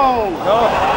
no.